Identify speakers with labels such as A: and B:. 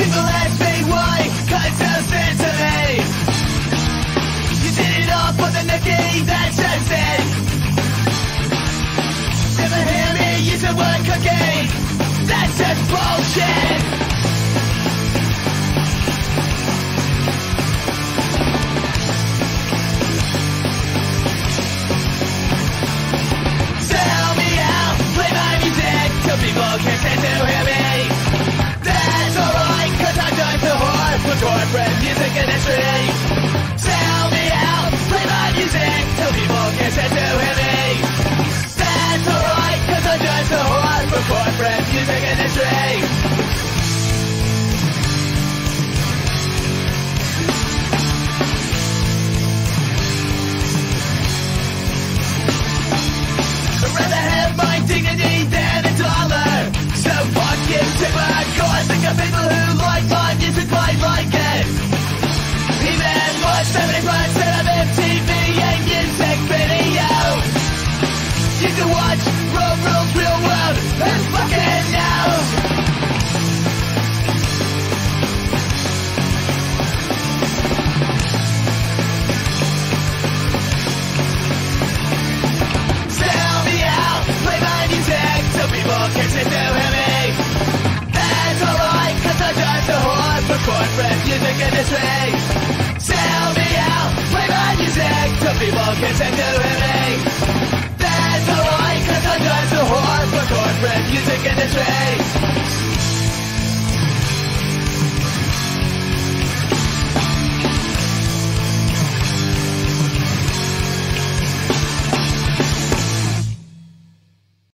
A: People ask me to me. You did it all for the nookie, just. Never hear me use the word cookie. Corporate music industry. I'd rather have my dignity than a dollar. So fuck you, take my course. Think of people who whore for corporate music industry. Sell me out, play my music so people can sit to me. That's alright, cause I'm just a whore for corporate music industry.